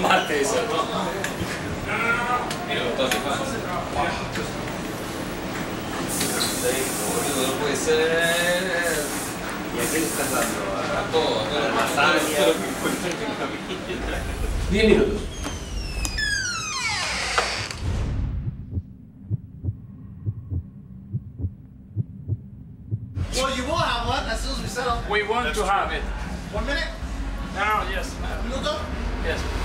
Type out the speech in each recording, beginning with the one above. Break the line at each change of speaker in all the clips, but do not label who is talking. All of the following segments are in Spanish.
Marte eso, ¿no? Mira los toques fans. no puede ser.
¿Y a qué le estás dando?
A todo, a todo lo
Lasaña.
todo lo que encuentran en el camino.
10 minutos.
Well, you will have one as soon as we settle.
We want to have it.
One minute?
No, no, yes.
Minuto?
Yes.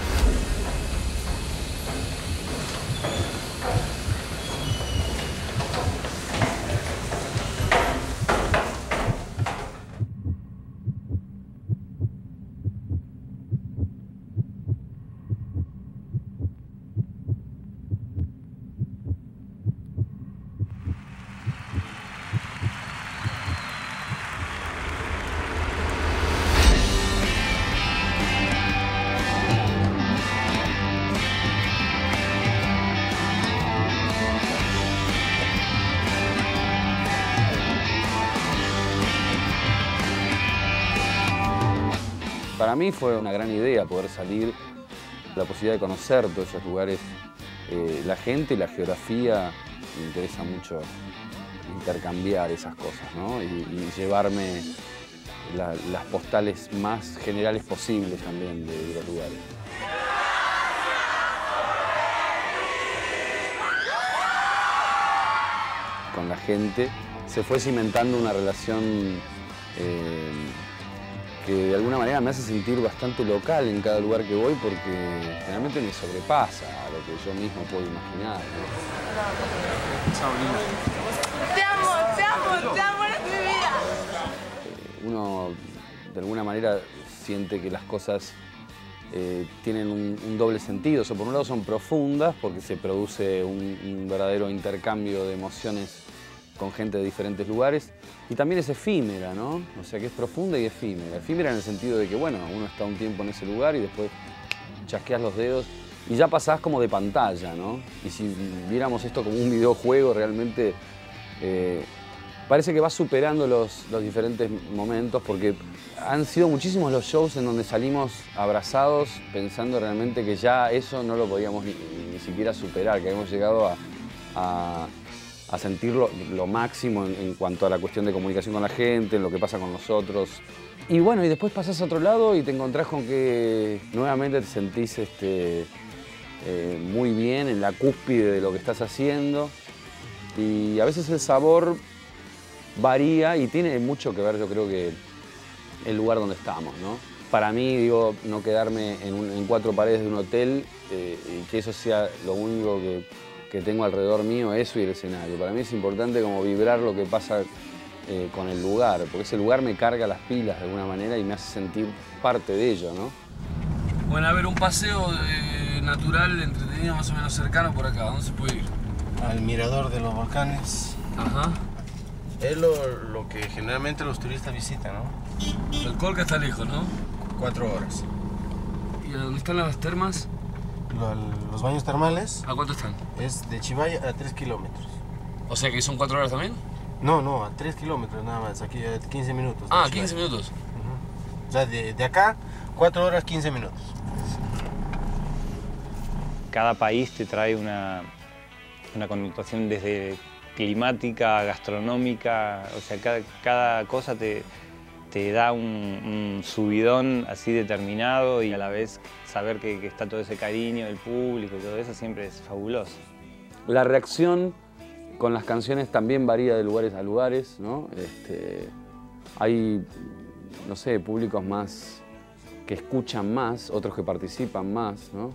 Para mí fue una gran idea poder salir, la posibilidad de conocer todos esos lugares. Eh, la gente la geografía, me interesa mucho intercambiar esas cosas, ¿no? Y, llevarme la- las postales más generales posibles también de, de los lugares. Con la gente se fue cimentando una relación eh, que de alguna manera me hace sentir bastante local en cada lugar que voy porque generalmente me sobrepasa a lo que yo mismo puedo imaginar. ¿no?
Te amo, te amo, te amo, eres mi vida.
Uno de alguna manera siente que las cosas eh, tienen un, un doble sentido. O sea, por un lado son profundas porque se produce un, un verdadero intercambio de emociones con gente de diferentes lugares y también es efímera, ¿no? O sea, que es profunda y efímera. Efímera en el sentido de que, bueno, uno está un tiempo en ese lugar y después chasqueas los dedos y ya pasás como de pantalla, ¿no? Y si viéramos esto como un videojuego, realmente eh, parece que va superando los, diferentes momentos porque han sido muchísimos los shows en donde salimos abrazados pensando realmente que ya eso no lo podíamos ni, siquiera superar, que habíamos llegado a- a sentir lo, máximo en, cuanto a la cuestión de comunicación con la gente, en lo que pasa con nosotros. Y bueno, y después pasás a otro lado y te encontrás con que nuevamente te sentís este, eh, muy bien en la cúspide de lo que estás haciendo. Y a veces el sabor varía y tiene mucho que ver, yo creo que, el lugar donde estamos, ¿no? Para mí, digo, no quedarme en, un- cuatro paredes de un hotel eh, y que eso sea lo único que, que tengo alrededor mío, eso y el escenario. Para mí es importante como vibrar lo que pasa eh, con el lugar, porque ese lugar me carga las pilas de alguna manera y me hace sentir parte de ello, ¿no?
Bueno, a ver, un paseo eh, natural, entretenido, más o menos cercano por acá. ¿Dónde se puede ir?
Al mirador de los volcanes.
Ajá.
Es lo, lo que generalmente los turistas visitan, ¿no?
El Colca está lejos, ¿no?
Cuatro horas.
¿Y a dónde están las termas?
Lo- los baños termales
¿A cuánto están?
es de Chivaya a 3 kilómetros.
O sea que son cuatro horas también.
No, no, a 3 kilómetros nada más, aquí a 15 minutos.
Ah,
Chivaya.
15 minutos.
O sea, de, de acá, 4 horas 15 minutos.
cada país te trae una, una connotación desde climática, gastronómica, o sea, cada, cada cosa te, te da un, un subidón así determinado y a la vez saber que, que está todo ese cariño del público y todo eso siempre es fabuloso.
La reacción con las canciones también varía de lugares a lugares, ¿no? Este, hay, no sé, públicos más que escuchan más, otros que participan más, ¿no?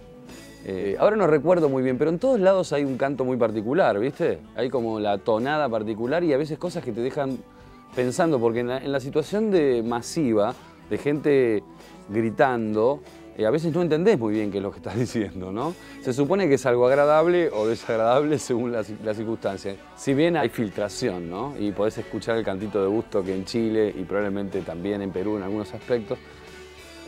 Eh, ahora no recuerdo muy bien, pero en todos lados hay un canto muy particular, ¿viste? Hay como la tonada particular y a veces cosas que te dejan pensando, porque en la, situación de masiva, de gente gritando, eh, a veces no entendés muy bien qué es lo que estás diciendo, ¿no? Se supone que es algo agradable o desagradable según las la circunstancia. Si bien hay filtración, ¿no? Y podés escuchar el cantito de gusto que en Chile y probablemente también en Perú en algunos aspectos,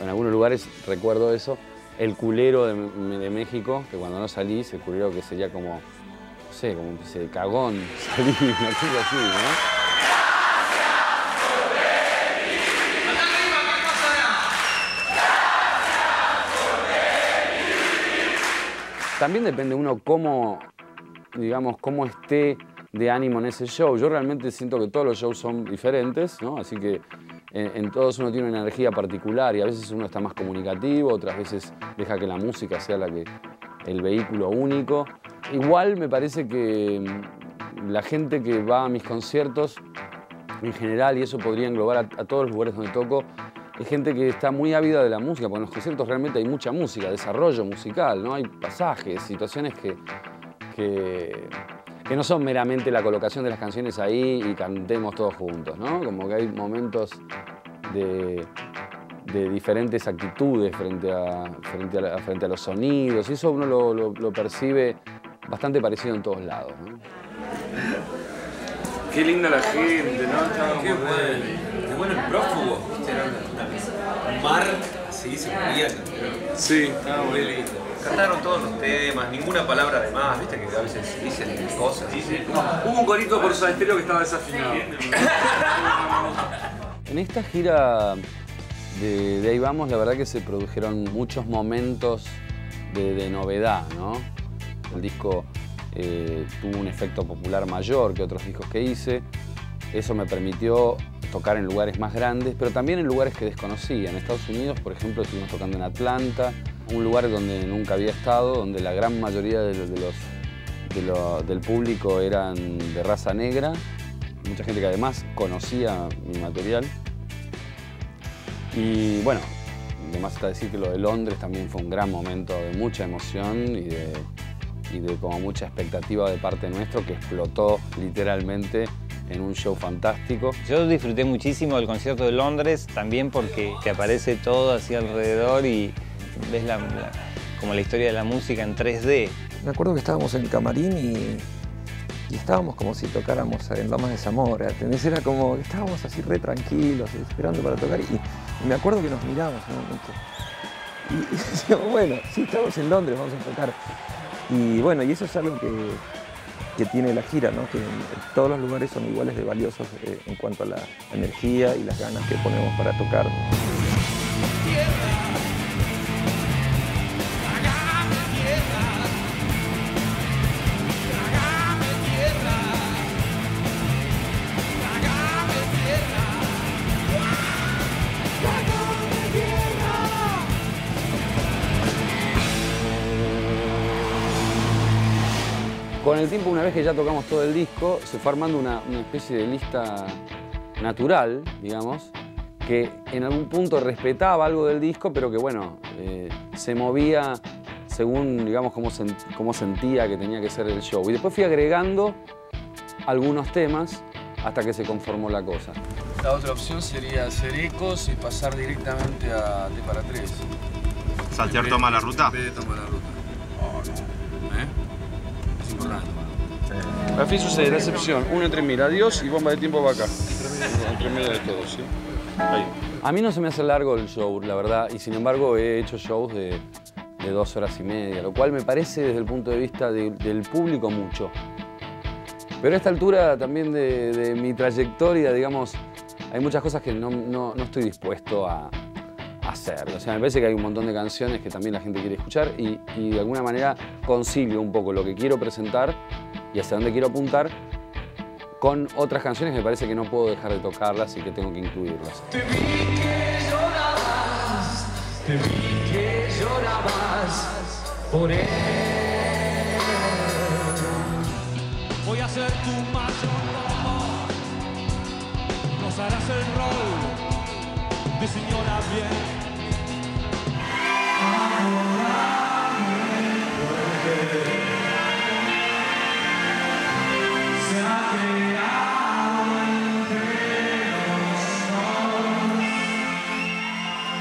en algunos lugares recuerdo eso, el culero de, México, que cuando no salís, el culero que sería como, no sé, como se cagón, salir, una cosa así, ¿no? También depende uno cómo, digamos, cómo esté de ánimo en ese show. Yo realmente siento que todos los shows son diferentes, ¿no? Así que en, en todos uno tiene una energía particular y a veces uno está más comunicativo, otras veces deja que la música sea la que, el vehículo único. Igual me parece que mm, la gente que va a mis conciertos en general, y eso podría englobar a todos los lugares donde toco, es gente que está muy ávida de la música, porque en los conciertos realmente hay mucha música, desarrollo musical, ¿no? Hay pasajes, situaciones que, que, que no son meramente la colocación de las canciones ahí y cantemos todos juntos, ¿no? Como que hay momentos de, de diferentes actitudes frente a, frente, a frente a los sonidos, y eso uno lo, lo- percibe bastante parecido en todos lados.
Qué linda la gente, ¿no? Qué bueno.
Qué bueno el prófugo, ¿viste? Era una- un mar, así se movía.
Sí.
Estaba muy lindo. Cantaron todos los temas, ninguna palabra de más, viste que a veces dicen cosas.
Hubo un corito por Soda Stereo que estaba desafinado.
En esta gira de, de Ahí Vamos, la verdad que se produjeron muchos momentos de, de novedad, ¿no? El disco eh, tuvo un efecto popular mayor que otros discos que hice. Eso me permitió tocar en lugares más grandes, pero también en lugares que desconocía. En Estados Unidos, por ejemplo, estuvimos tocando en Atlanta, un lugar donde nunca había estado, donde la gran mayoría de los- de los de lo- del público eran de raza negra, mucha gente que además conocía mi material. Y bueno, además está decir que lo de Londres también fue un gran momento de mucha emoción y de, y de como mucha expectativa de parte nuestro que explotó literalmente en un show fantástico.
Yo disfruté muchísimo del concierto de Londres también porque te aparece todo así alrededor y ves la- como la historia de la música en 3D.
Me acuerdo que estábamos en el camarín y, estábamos como si tocáramos en Lomas de Zamora. ¿entendés? Era como que estábamos así re tranquilos, esperando para tocar. Y, y me acuerdo que nos miramos en un momento. Y, y decíamos, bueno, sí, estamos en Londres, vamos a tocar. Y bueno, y eso es algo que, que tiene la gira, ¿no? que todos los lugares son iguales de valiosos eh, en cuanto a la energía y las ganas que ponemos para tocar.
El tiempo, una vez que ya tocamos todo el disco, se fue armando una, una especie de lista natural, digamos, que en algún punto respetaba algo del disco, pero que bueno, eh, se movía según, digamos, cómo, sen- cómo sentía que tenía que ser el show. Y después fui agregando algunos temas hasta que se conformó la cosa.
La otra opción sería hacer ecos y pasar directamente a T para 3.
Saltear toma la ruta.
En vez de tomar la ruta.
La fin sucede la excepción, uno entre mil, adiós y bomba de tiempo va acá. Entre medio de todos, ¿sí? Ahí. A mí no se me hace largo el show, la verdad, y sin embargo he hecho shows de, dos horas y media, lo cual me parece desde el punto de vista de- del público mucho. Pero a esta altura también de, mi trayectoria, digamos, hay muchas cosas que no, estoy dispuesto a, a hacer. O sea, me parece que hay un montón de canciones que también la gente quiere escuchar y, y de alguna manera concilio un poco lo que quiero presentar y hacia dónde quiero apuntar con otras canciones me parece que no puedo dejar de tocarlas y que tengo que incluirlas.
Te vi que llorabas, te vi que llorabas por él. Voy a ser tu mayordomo, nos harás el rol de señora bien. Se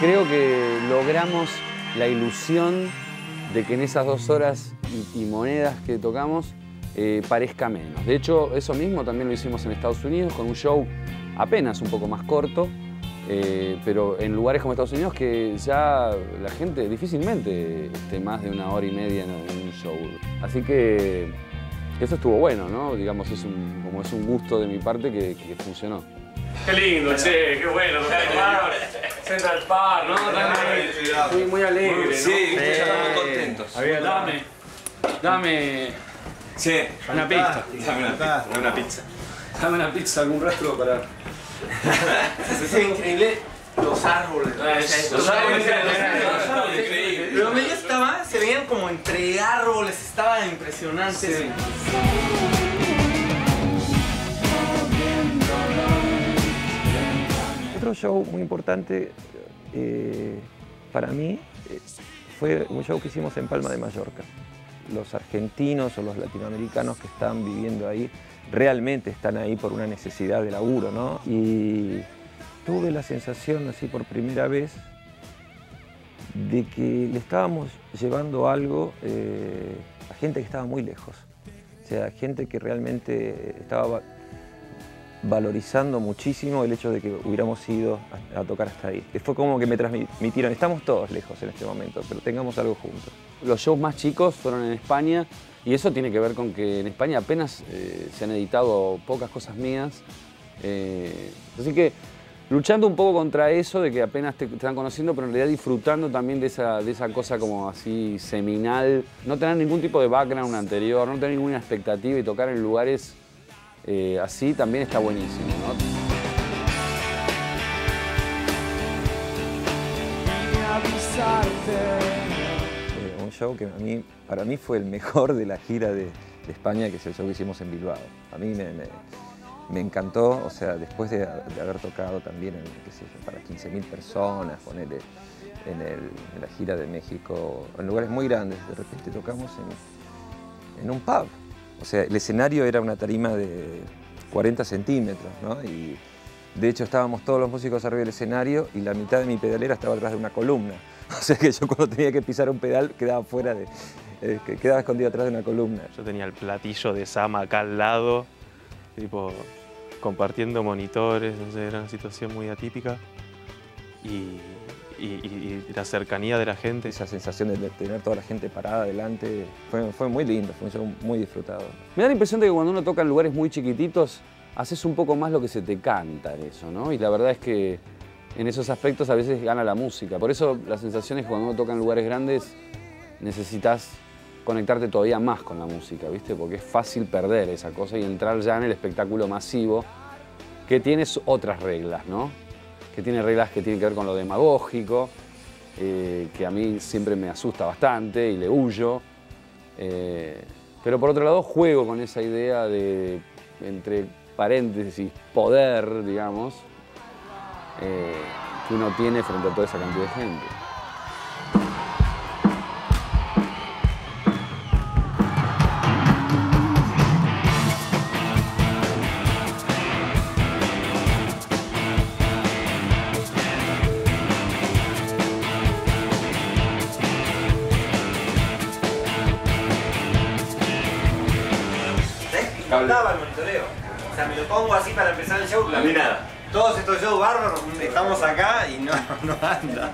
Creo que logramos la ilusión de que en esas dos horas y, monedas que tocamos eh, parezca menos. De hecho, eso mismo también lo hicimos en Estados Unidos con un show apenas un poco más corto, eh, pero en lugares como Estados Unidos que ya la gente difícilmente esté más de una hora y media en, en un show. Así que eso estuvo bueno, ¿no? Digamos, es un, como es un gusto de mi parte que funcionó.
Qué lindo, che, qué bueno. Central Park, ¿no? Tan.
Fui muy alegre, ¿no?
Sí, estamos contentos.
Dame.
Dame
Sí,
una pista.
Dame una, pizza, una pizza.
Dame una pizza, algún rastro para.
Es increíble los árboles.
Ah, los árboles eran-
Los árboles.
increíble.
Pero donde yo estaba, se veían como entre árboles, estaba impresionante.
Otro show muy importante eh, para mí eh, fue un show que hicimos en Palma de Mallorca. Los argentinos o los latinoamericanos que están viviendo ahí realmente están ahí por una necesidad de laburo, ¿no? Y tuve la sensación así por primera vez de que le estábamos llevando algo eh, a gente que estaba muy lejos. O sea, gente que realmente estaba valorizando muchísimo el hecho de que hubiéramos ido a, tocar hasta ahí. Fue como que me transmitieron, estamos todos lejos en este momento, pero tengamos algo juntos.
Los shows más chicos fueron en España y eso tiene que ver con que en España apenas eh, se han editado pocas cosas mías. Eh, así que luchando un poco contra eso de que apenas te están conociendo, pero en realidad disfrutando también de esa, de esa cosa como así seminal. No tener ningún tipo de background anterior, no tener ninguna expectativa y tocar en lugares eh, así también está buenísimo. ¿no?
Eh, un show que a mí, para mí fue el mejor de la gira de, de España, que es el show que hicimos en Bilbao. A mí me, me- me encantó, o sea, después de, de haber tocado también en, qué sé yo, para 15.000 personas, ponele, en, el- en la gira de México, en lugares muy grandes, de repente tocamos en, en un pub. O sea, el escenario era una tarima de 40 centímetros, ¿no? Y de hecho estábamos todos los músicos arriba del escenario y la mitad de mi pedalera estaba atrás de una columna. O sea que yo cuando tenía que pisar un pedal quedaba fuera de... eh, que quedaba escondido atrás de una columna.
Yo tenía el platillo de Sama acá al lado, tipo compartiendo monitores, no sé, era una situación muy atípica. Y, y- la cercanía de la gente.
Esa sensación de tener toda la gente parada adelante fue, fue muy lindo, fue un muy disfrutado.
Me da la impresión de que cuando uno toca en lugares muy chiquititos, haces un poco más lo que se te canta en eso, ¿no? Y la verdad es que en esos aspectos a veces gana la música. Por eso la sensación es que cuando uno toca en lugares grandes necesitas conectarte todavía más con la música, ¿viste? Porque es fácil perder esa cosa y entrar ya en el espectáculo masivo que tiene s- otras reglas, ¿no? Que tiene reglas que tienen que ver con lo demagógico, eh, que a mí siempre me asusta bastante y le huyo. Eh, pero por otro lado juego con esa idea de, entre paréntesis, poder, digamos, eh, que uno tiene frente a toda esa cantidad de gente.
O sea, me lo pongo así para empezar el show.
A mí nada.
Todos estos shows bárbaros, estamos acá y no, no anda.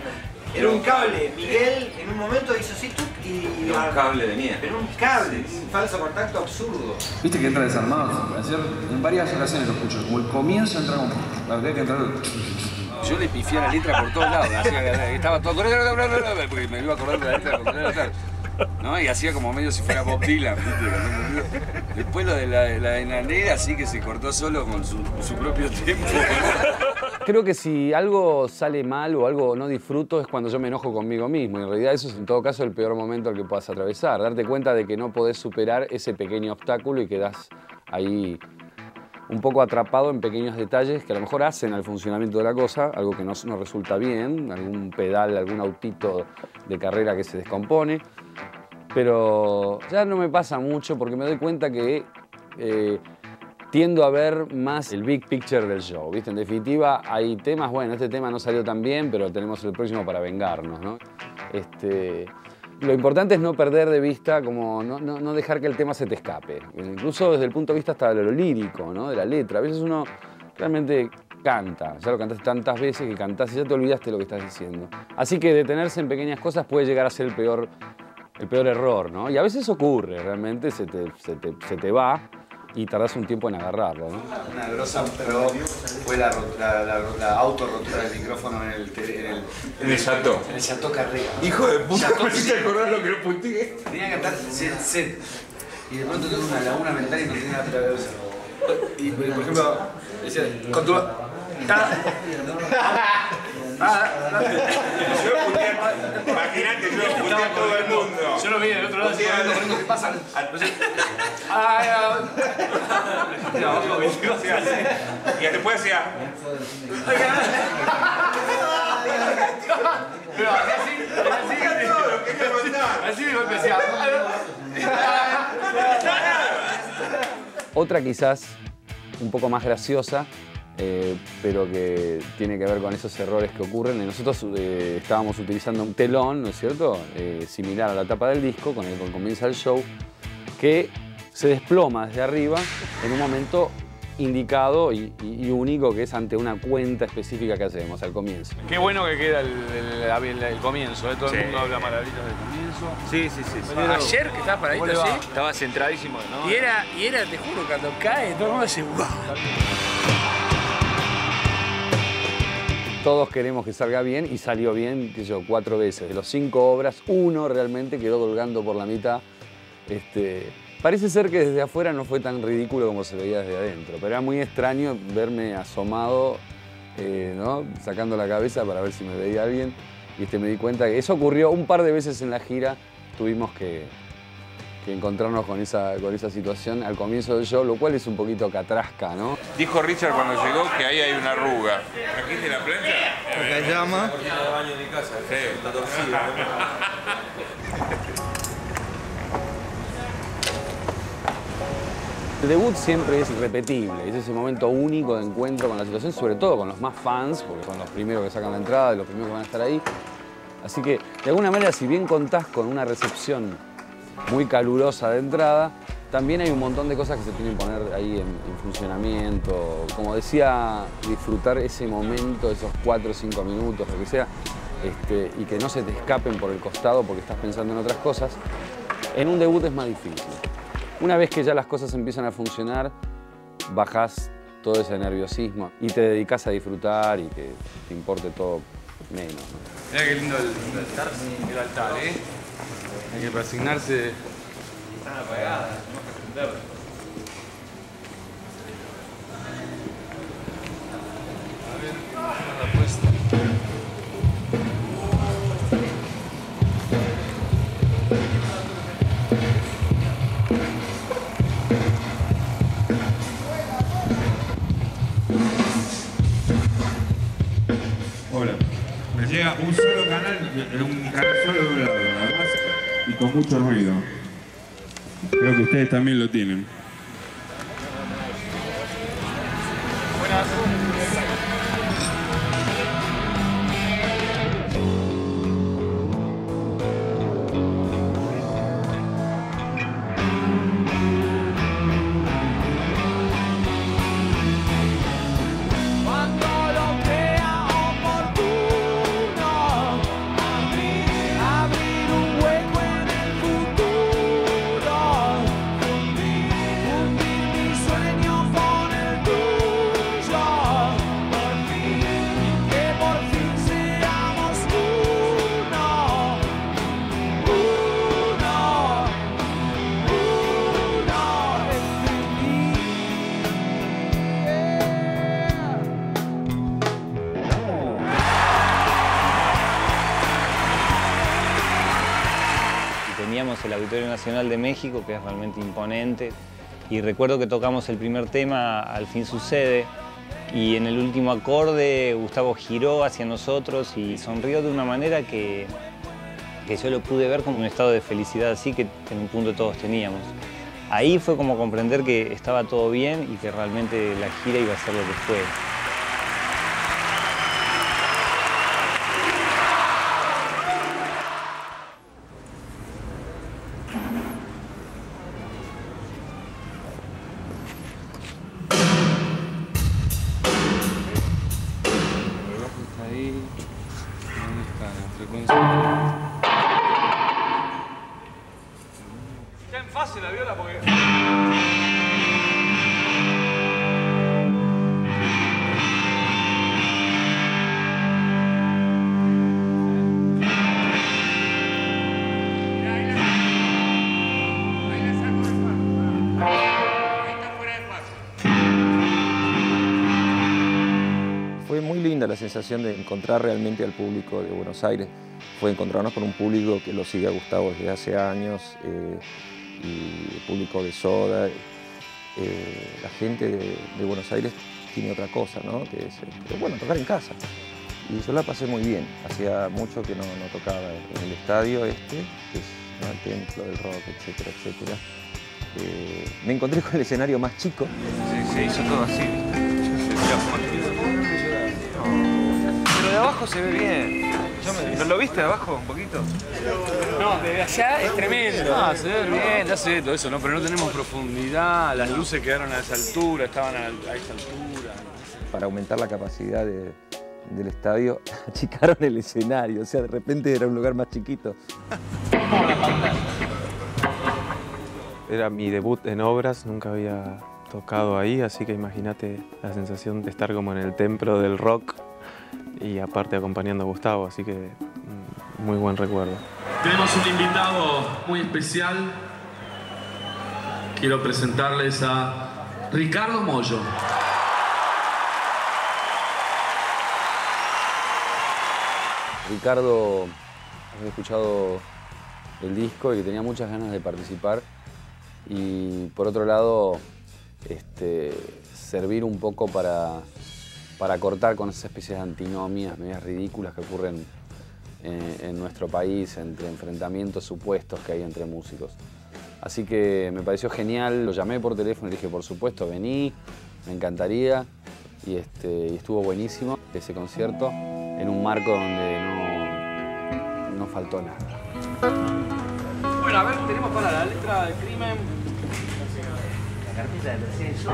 Era un cable. Miguel en un momento hizo así y.
Era un cable de mierda.
Era un cable, un falso contacto absurdo.
Viste que entra desarmado. Ayer en varias ocasiones lo escucho. Como el comienzo entra como. La verdad que entra. Yo le pifié la letra por todos lados. estaba todo. Porque me iba a acordar de la letra. era tal. ¿No? Y hacía como medio si fuera Bob Dylan. Después lo de la, la enanera, sí que se cortó solo con su, su propio tiempo.
Creo que si algo sale mal o algo no disfruto es cuando yo me enojo conmigo mismo. En realidad eso es en todo caso el peor momento al que puedas atravesar. Darte cuenta de que no podés superar ese pequeño obstáculo y quedás ahí un poco atrapado en pequeños detalles que a lo mejor hacen al funcionamiento de la cosa, algo que no, no resulta bien, algún pedal, algún autito de carrera que se descompone. Pero ya no me pasa mucho porque me doy cuenta que eh, tiendo a ver más el big picture del show. ¿viste? En definitiva, hay temas, bueno, este tema no salió tan bien, pero tenemos el próximo para vengarnos. ¿no? Este, lo importante es no perder de vista, como no, no- no dejar que el tema se te escape. Incluso desde el punto de vista hasta de lo lírico, ¿no? de la letra. A veces uno realmente canta, ya lo cantaste tantas veces que cantás y ya te olvidaste lo que estás diciendo. Así que detenerse en pequeñas cosas puede llegar a ser el peor, el peor error, ¿no? Y a veces ocurre, realmente se te, se te- se te va, y tardás un tiempo en agarrarlo, ¿no?
Una grosa pro fue la, la, la, la autorrotura del micrófono en el, en el,
En el Chateau.
En el Chateau Carrera.
Hijo de puta, me hiciste acordar lo que lo punté.
Tenía que cantar set, set. Y de pronto tengo una laguna mental y no tenía nada para ver. Y por ejemplo, decía, con tu. Ta- Ah, ah,
Imagínate, yo lo punté a todo el mundo.
Yo lo vi del otro lado,
Puteé
corriendo, ¿qué pasa? Ay, ah.
Y después hacía.
Pero hacía así, así, así, y golpe decía.
Otra quizás un poco más graciosa, eh, pero que tiene que ver con esos errores que ocurren. Nosotros eh, estábamos utilizando un telón, ¿no es cierto? Eh, similar a la tapa del disco, con el que comienza el show, que se desploma desde arriba en un momento indicado y, único, que es ante una cuenta específica que hacemos al comienzo.
Qué bueno que queda el, el- el- el comienzo, ¿eh? todo
Sí.
el mundo habla maravillas del comienzo.
Sí, sí, sí.
Bueno,
Ayer que estabas paradito así, estaba centradísimo, ¿no?
Y era, y era, te juro, cuando cae, todo el mundo dice, wow.
Todos queremos que salga bien y salió bien, sé yo, cuatro veces. De los cinco obras, uno realmente quedó colgando por la mitad. Este, parece ser que desde afuera no fue tan ridículo como se veía desde adentro, pero era muy extraño verme asomado, eh, ¿no? sacando la cabeza para ver si me veía alguien. Y este, me di cuenta que eso ocurrió un par de veces en la gira. Tuvimos que, que encontrarnos con esa, con esa situación al comienzo del show, lo cual es un poquito catrasca, ¿no?
Dijo Richard cuando llegó que ahí hay una arruga. ¿Trajiste la prensa?
Acá llama.
baño de casa,
Sí.
está torcido.
El debut siempre es irrepetible, es ese momento único de encuentro con la situación, sobre todo con los más fans, porque son los primeros que sacan la entrada, los primeros que van a estar ahí. Así que, de alguna manera, si bien contás con una recepción muy calurosa de entrada, también hay un montón de cosas que se tienen que poner ahí en, en funcionamiento. Como decía, disfrutar ese momento, esos cuatro o cinco minutos, lo que sea, este, y que no se te escapen por el costado porque estás pensando en otras cosas. En un debut es más difícil. Una vez que ya las cosas empiezan a funcionar, bajás todo ese nerviosismo y te dedicas a disfrutar y que te importe todo menos. ¿no?
Mira qué lindo el, el altar, el altar, ¿eh? Hay que persignarse.
Están apagadas, tenemos que prenderlas.
Hola. Me llega un solo canal, un canal solo de un lado, con mucho ruido. Creo que ustedes también lo tienen.
Nacional de México, que es realmente imponente. Y recuerdo que tocamos el primer tema, Al fin sucede, y en el último acorde Gustavo giró hacia nosotros y sonrió de una manera que, que yo lo pude ver como un estado de felicidad así que en un punto todos teníamos. Ahí fue como comprender que estaba todo bien y que realmente la gira iba a ser lo que fue.
La
sensación de encontrar realmente al público de Buenos Aires. Fue encontrarnos con un público que lo sigue a Gustavo desde hace años, eh, y el público de Soda. eh, la gente de, Buenos Aires tiene otra cosa, ¿no? Que es, eh, bueno, tocar en casa. Y yo la pasé muy bien. Hacía mucho que no, tocaba en el estadio este, que es el templo del rock, etcétera, etcétera. Eh, me encontré con el escenario más chico.
Se, se hizo todo así. De abajo se ve bien. Me- ¿Lo, lo viste de abajo un poquito?
No, desde allá es tremendo.
Ah, se ve bien, ya se ve todo eso, ¿no? Pero no tenemos profundidad, las luces quedaron a esa altura, estaban a, a esa altura.
Para aumentar la capacidad de- del estadio, achicaron el escenario. O sea, de repente era un lugar más chiquito.
Era mi debut en obras, nunca había tocado ahí, así que imagínate la sensación de estar como en el templo del rock y aparte acompañando a Gustavo, así que mm, muy buen recuerdo.
Tenemos un invitado muy especial. Quiero presentarles a Ricardo Mollo.
Ricardo había escuchado el disco y que tenía muchas ganas de participar. Y por otro lado, este, servir un poco para, para cortar con esas especies de antinomias medias ridículas que ocurren en, en nuestro país, entre enfrentamientos supuestos que hay entre músicos. Así que me pareció genial, lo llamé por teléfono y le dije, por supuesto, vení, me encantaría. Y, este, y estuvo buenísimo ese concierto en un marco donde no, no faltó nada.
Bueno, a ver, tenemos para la letra del crimen. La carpeta de Mercedes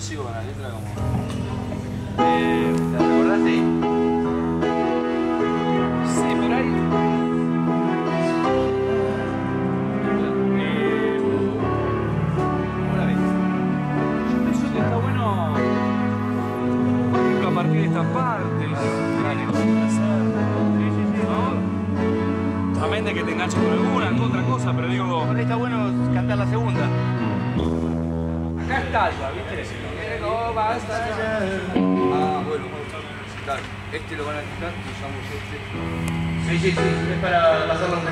Sigo con la letra como. Eh, ¿Te recordás de ahí? Sí, pero hay. Eh, ¿Cómo la ves? Yo pienso que está bueno. Por ejemplo, a partir de esta parte. ¿no? También de que te enganches con alguna, con otra cosa, pero digo. Por ahí está bueno cantar la segunda. Acá está ya, ¿viste? No basta ya. Ah, bueno, claro. Este lo van a quitar usamos este. Sí, sí, sí, es para pasarlo un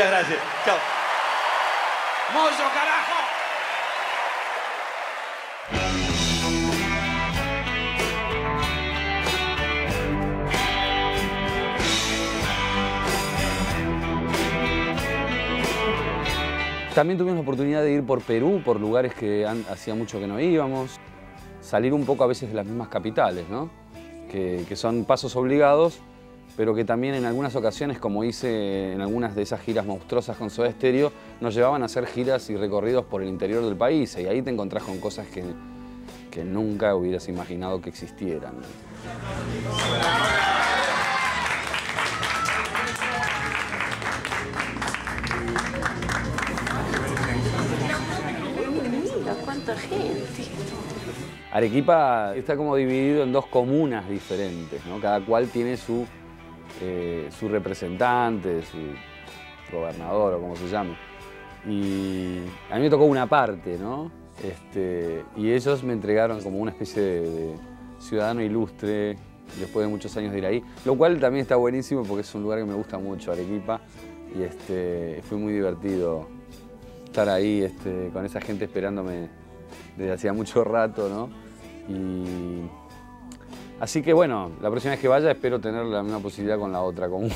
Muchas gracias. Chao.
¡Mozo, carajo!
También tuvimos la oportunidad de ir por Perú, por lugares que hacía mucho que no íbamos, salir un poco a veces de las mismas capitales, ¿no? que, que son pasos obligados, pero que también en algunas ocasiones, como hice en algunas de esas giras monstruosas con Soda Stereo, nos llevaban a hacer giras y recorridos por el interior del país, y ahí te encontrás con cosas que, que nunca hubieras imaginado que existieran.
Cuánta gente.
Arequipa está como dividido en dos comunas diferentes, ¿no? Cada cual tiene su, eh, su representante, su gobernador o como se llame. Y a mí me tocó una parte, ¿no? Este, y ellos me entregaron como una especie de, ciudadano ilustre después de muchos años de ir ahí. Lo cual también está buenísimo porque es un lugar que me gusta mucho, Arequipa. Y este, fue muy divertido estar ahí este, con esa gente esperándome desde hacía mucho rato, ¿no? Así que bueno, la próxima vez que vaya espero tener la misma posibilidad con la otra, con
¿En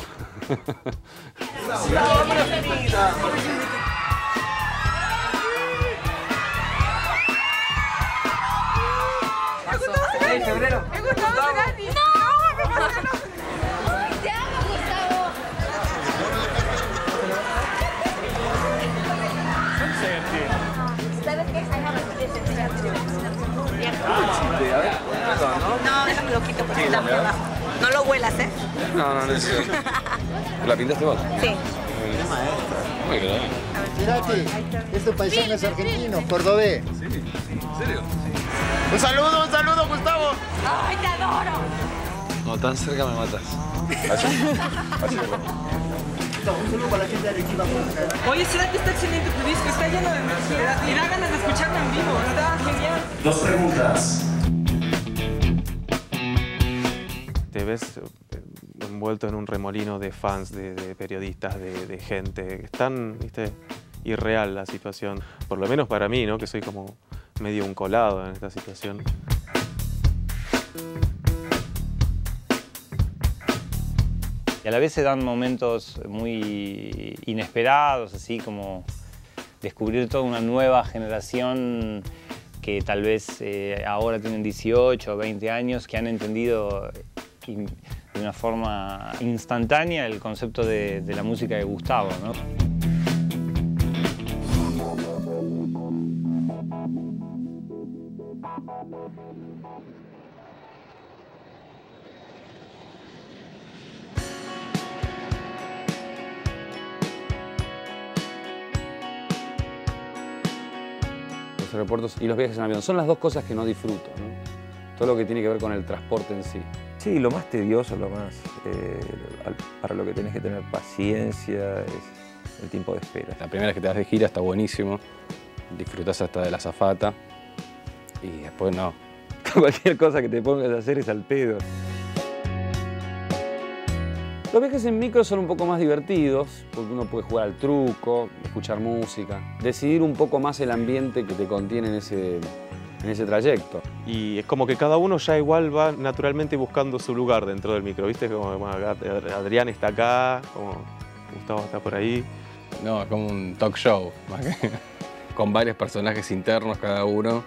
febrero? ¡Me gustaba Gandhi! ¡No! ¡Me pasa no! ¡Te amo, Gustavo! ¿Sabes qué?
A ¿no?
No, déjame lo quito porque está muy abajo. No lo huelas, ¿eh?
No, no necesito. ¿La pintaste vos?
Sí.
Muy bien.
Mirate, este paisano es argentino, cordobés.
Sí, ¿en serio?
Un saludo, un saludo, Gustavo.
¡Ay, te adoro!
No, tan cerca me matas.
Un saludo para la gente de Arequipa.
Oye, será que está excelente tu disco, está lleno de energía y da ganas de escucharlo en vivo, está genial.
Dos preguntas.
Eh, envuelto en un remolino de fans, de, periodistas, de, de gente. Es tan, viste, irreal la situación. Por lo menos para mí, ¿no? Que soy como medio un colado en esta situación.
Y a la vez se dan momentos muy inesperados, así como descubrir toda una nueva generación que tal vez eh, ahora tienen 18 o 20 años, que han entendido de una forma instantánea el concepto de, de la música de Gustavo. ¿no?
Los aeropuertos y los viajes en avión son las dos cosas que no disfruto, ¿no? Todo lo que tiene que ver con el transporte en sí.
Sí, lo más tedioso, lo más. eh, para lo que tenés que tener paciencia es el tiempo de espera.
La primera vez que te das de gira está buenísimo, disfrutas hasta de la zafata y después no.
Cualquier cosa que te pongas a hacer es al pedo.
Los viajes en micro son un poco más divertidos, porque uno puede jugar al truco, escuchar música, decidir un poco más el ambiente que te contiene en ese, en ese trayecto.
Y es como que cada uno ya igual va naturalmente buscando su lugar dentro del micro, ¿viste? Como bueno, Adrián está acá, como Gustavo está por ahí.
No, es como un talk show, más que- con varios personajes internos cada uno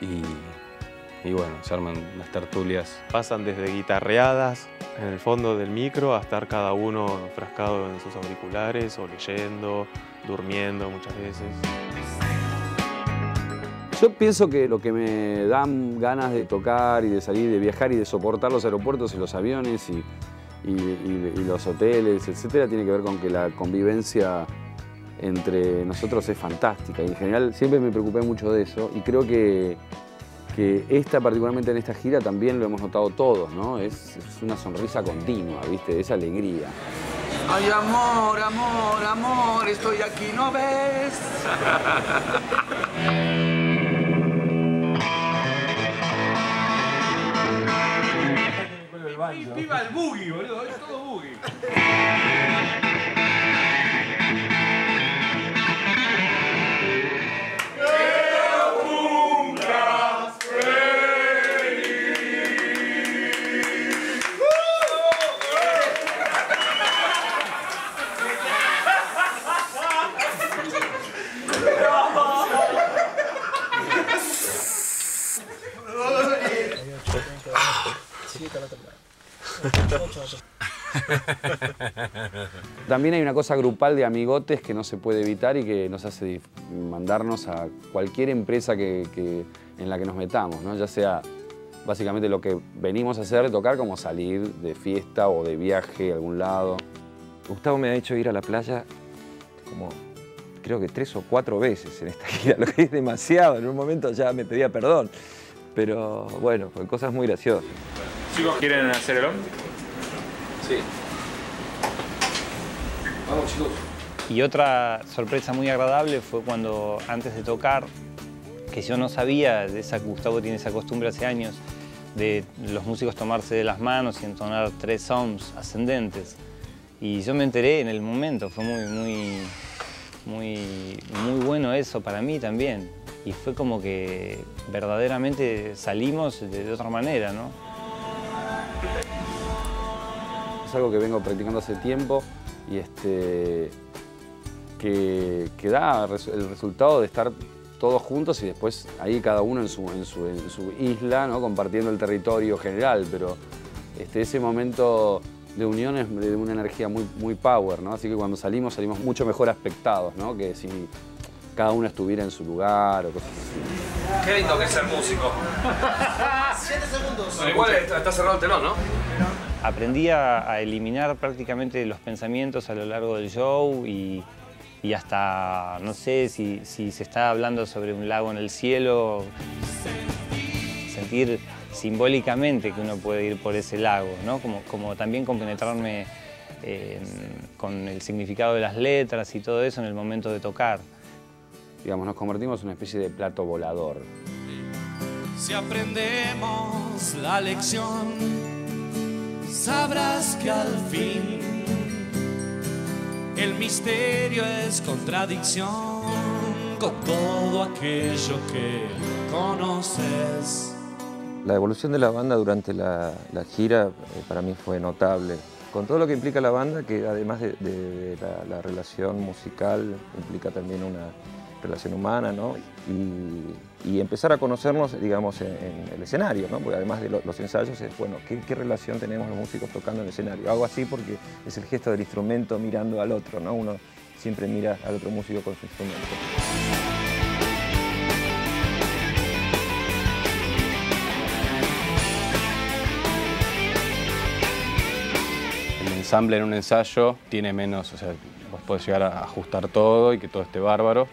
y, y bueno, se arman las tertulias.
Pasan desde guitarreadas en el fondo del micro a estar cada uno enfrascado en sus auriculares o leyendo, durmiendo muchas veces.
Yo pienso que lo que me dan ganas de tocar y de salir, de viajar y de soportar los aeropuertos y los aviones y, y- y- y los hoteles, etcétera, tiene que ver con que la convivencia entre nosotros es fantástica. Y en general siempre me preocupé mucho de eso y creo que, que esta, particularmente en esta gira, también lo hemos notado todos, ¿no? Es, es una sonrisa continua, ¿viste? Es alegría.
Ay, amor, amor, amor, estoy aquí, ¿no ves?
Viva el boogie, boludo, es todo boogie.
También hay una cosa grupal de amigotes que no se puede evitar y que nos hace mandarnos a cualquier empresa que, que- en la que nos metamos, ¿no? ya sea básicamente lo que venimos a hacer, tocar, como salir de fiesta o de viaje a algún lado.
Gustavo me ha hecho ir a la playa como creo que tres o cuatro veces en esta gira, lo que es demasiado. En un momento ya me pedía perdón. Pero bueno, fue cosas muy graciosas.
Chicos, ¿quieren hacer el on?
Sí. Vamos, chicos.
Y otra sorpresa muy agradable fue cuando antes de tocar, que yo no sabía, de esa, Gustavo tiene esa costumbre hace años, de los músicos tomarse de las manos y entonar tres sounds ascendentes. Y yo me enteré en el momento, fue muy, muy, muy, muy bueno eso para mí también. Y fue como que verdaderamente salimos de, de otra manera, ¿no?
Es algo que vengo practicando hace tiempo y este, que, que da el resultado de estar todos juntos y después ahí cada uno en su, en su, en su isla, ¿no? compartiendo el territorio general, pero este, ese momento de unión es de una energía muy, muy power, ¿no? así que cuando salimos salimos mucho mejor aspectados, ¿no? que si cada uno estuviera en su lugar o cosas así.
Qué lindo que es ser músico.
Siete segundos.
Bueno, igual está, está cerrado el telón, ¿no?
Aprendí a, a eliminar prácticamente los pensamientos a lo largo del show y, y hasta, no sé, si, si se está hablando sobre un lago en el cielo, sentir simbólicamente que uno puede ir por ese lago, ¿no? Como, como también compenetrarme eh, con el significado de las letras y todo eso en el momento de tocar.
Digamos, nos convertimos en una especie de plato volador.
Si aprendemos la lección, sabrás que al fin el misterio es contradicción con todo aquello que conoces.
La evolución de la banda durante la, la gira eh, para mí fue notable. Con todo lo que implica la banda, que además de, de la, la relación musical, implica también una relación humana, ¿no? Y, y empezar a conocernos, digamos, en, el escenario, ¿no? Porque además de lo- los ensayos es, bueno, ¿qué, qué relación tenemos los músicos tocando en el escenario? Hago así porque es el gesto del instrumento mirando al otro, ¿no? Uno siempre mira al otro músico con su instrumento.
El ensamble en un ensayo tiene menos, o sea, vos podés llegar a ajustar todo y que todo esté bárbaro,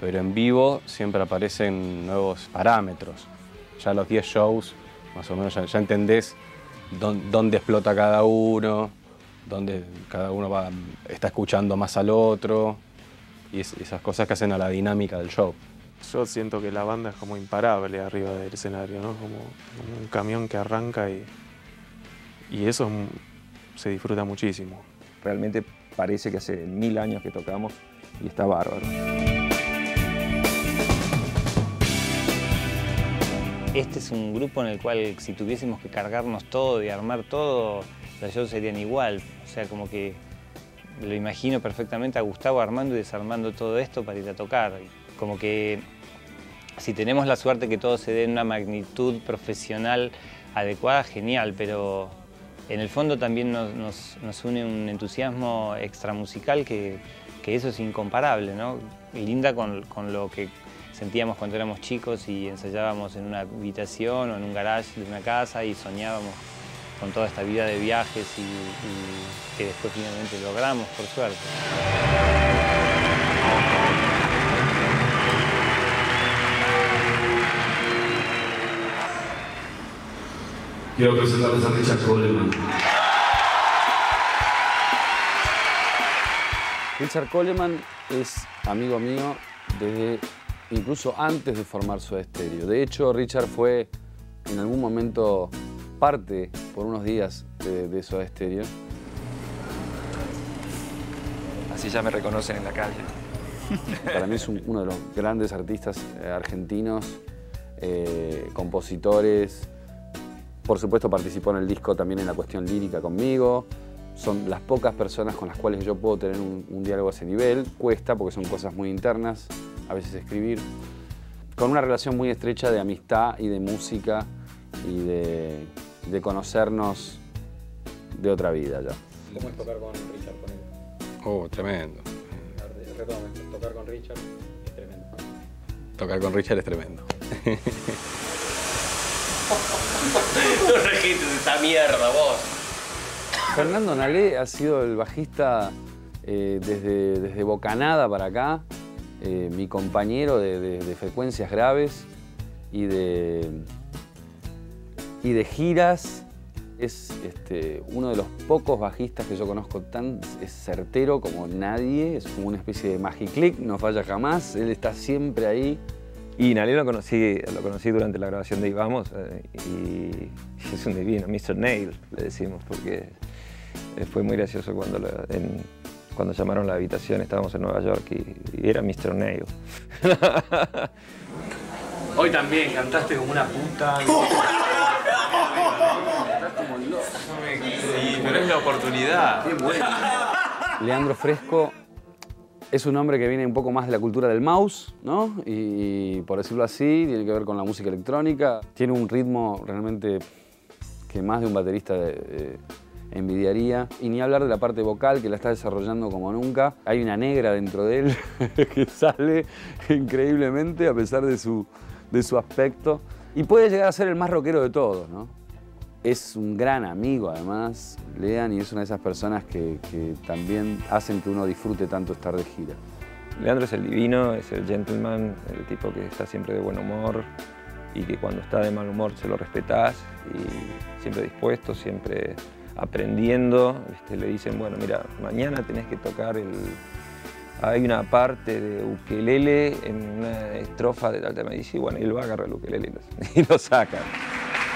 pero en vivo siempre aparecen nuevos parámetros. Ya los 10 shows, más o menos, ya, ya entendés dón- dónde explota cada uno, dónde cada uno va, está escuchando más al otro, y es- esas cosas que hacen a la dinámica del show.
Yo siento que la banda es como imparable arriba del escenario, ¿no? Como, como un camión que arranca y, y eso es se disfruta muchísimo.
Realmente parece que hace mil años que tocamos y está bárbaro.
Este es un grupo en el cual si tuviésemos que cargarnos todo y armar todo, los shows serían igual. O sea, como que lo imagino perfectamente a Gustavo armando y desarmando todo esto para ir a tocar. Como que si tenemos la suerte que todo se dé en una magnitud profesional adecuada, genial, pero en el fondo también nos, une un entusiasmo extramusical que, que eso es incomparable, ¿no? Linda con lo que sentíamos cuando éramos chicos y ensayábamos en una habitación o en un garage de una casa y soñábamos con toda esta vida de viajes y, y que después finalmente logramos, por suerte.
Quiero presentarles a Richard Coleman.
Richard Coleman es amigo mío desde incluso antes de formar su estéreo. De hecho, Richard fue en algún momento parte por unos días de, de Soda Stereo.
Así ya me reconocen en la calle.
Para mí es un- uno de los grandes artistas eh, argentinos, eh, compositores. Por supuesto participó en el disco también en la cuestión lírica conmigo. Son las pocas personas con las cuales yo puedo tener un, un diálogo a ese nivel. Cuesta porque son cosas muy internas, a veces escribir. Con una relación muy estrecha de amistad y de música y de, de conocernos de otra vida ya.
¿Cómo es tocar con Richard con él? Oh, tremendo.
Tocar con Richard es tremendo.
Tocar con Richard es tremendo.
No registres esta mierda, vos.
Fernando Nalé ha sido el bajista eh, desde, desde Bocanada para acá, eh, mi compañero de, de- frecuencias graves y de, y de giras. Es este, uno de los pocos bajistas que yo conozco tan es certero como nadie, es como una especie de magiclick, no falla jamás, él está siempre ahí
Y Nalí lo conocí, lo conocí durante la grabación de Ivamos eh, y es un divino, Mr. Nail, le decimos, porque fue muy gracioso cuando, lo- cuando llamaron a la habitación, estábamos en Nueva York y, y era Mr. Nail.
Hoy también cantaste como una puta.
Sí, pero es la oportunidad.
Leandro Fresco es un hombre que viene un poco más de la cultura del mouse, ¿no? Y por decirlo así, tiene que ver con la música electrónica. Tiene un ritmo realmente que más de un baterista eh, envidiaría. Y ni hablar de la parte vocal que la está desarrollando como nunca. Hay una negra dentro de él que sale increíblemente a pesar de su, de su aspecto. Y puede llegar a ser el más rockero de todos, ¿no? Es un gran amigo, además, Lean, y es una de esas personas que, que también hacen que uno disfrute tanto estar de gira.
Leandro es el divino, es el gentleman, el tipo que está siempre de buen humor y que cuando está de mal humor se lo respetás y siempre dispuesto, siempre aprendiendo. ¿viste? Le dicen, bueno, mira, mañana tenés que tocar el... Hay una parte de ukelele en una estrofa de tal tema. Y dice, bueno, él va a agarrar el ukelele y lo, y lo saca.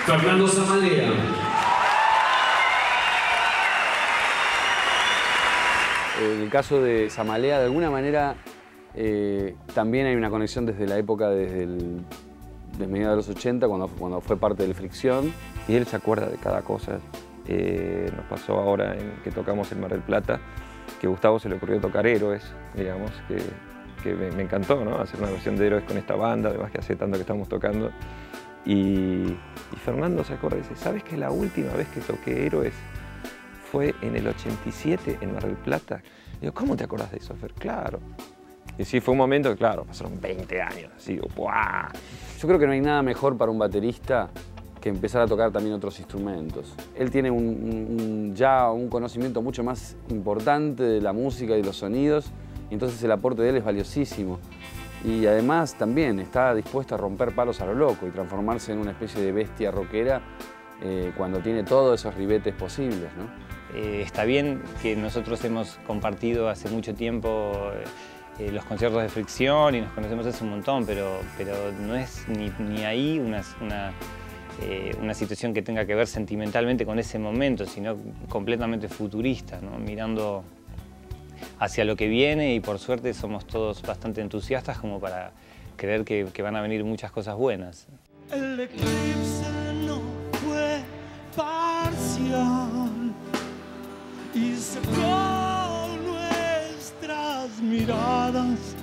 Fernando Zamalea.
En el caso de Samalea, de alguna manera, eh, también hay una conexión desde la época, desde el, desde mediados de los 80, cuando, cuando fue parte del Fricción.
Y él se acuerda de cada cosa. Eh, nos pasó ahora en que tocamos en Mar del Plata, que a Gustavo se le ocurrió tocar Héroes, digamos, que, me, encantó, ¿no? Hacer una versión de Héroes con esta banda, además que hace tanto que estamos tocando. Y, y Fernando se acuerda y dice, ¿sabes que la última vez que toqué Héroes fue en el 87 en Mar del Plata? Digo, ¿cómo te acordás de eso, Fer? Claro. Y sí, fue un momento claro, pasaron 20 años, así, ¡buah!
Yo creo que no hay nada mejor para un baterista que empezar a tocar también otros instrumentos. Él tiene un- ya un conocimiento mucho más importante de la música y los sonidos, entonces el aporte de él es valiosísimo. Y además también está dispuesto a romper palos a lo loco y transformarse en una especie de bestia rockera eh, cuando tiene todos esos ribetes posibles. ¿no?
Eh, está bien que nosotros hemos compartido hace mucho tiempo eh, los conciertos de fricción y nos conocemos hace un montón, pero, pero no es ni, ahí una, eh, una situación que tenga que ver sentimentalmente con ese momento, sino completamente futurista, mirando hacia lo que viene y por suerte somos todos bastante entusiastas como para creer que, van a venir muchas cosas buenas.
El eclipse no fue parcial y secó nuestras miradas.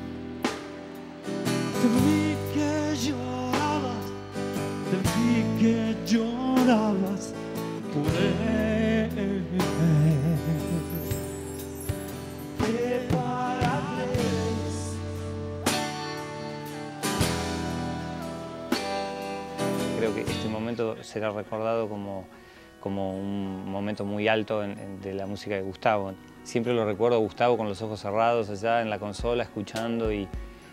Creo que este momento será recordado como, como un momento muy alto en- de la música de Gustavo. Siempre lo recuerdo a Gustavo con los ojos cerrados allá en la consola, escuchando y,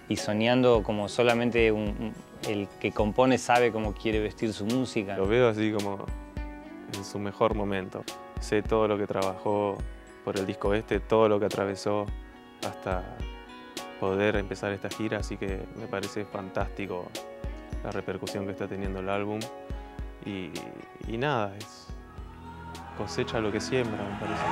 y soñando como solamente el que compone sabe cómo quiere vestir su música.
Lo veo así como en su mejor momento. Sé todo lo que trabajó por el disco este, todo lo que atravesó hasta poder empezar esta gira, así que me parece fantástico la repercusión que está teniendo el álbum. Y, y nada, es cosecha lo que siembra, me parece.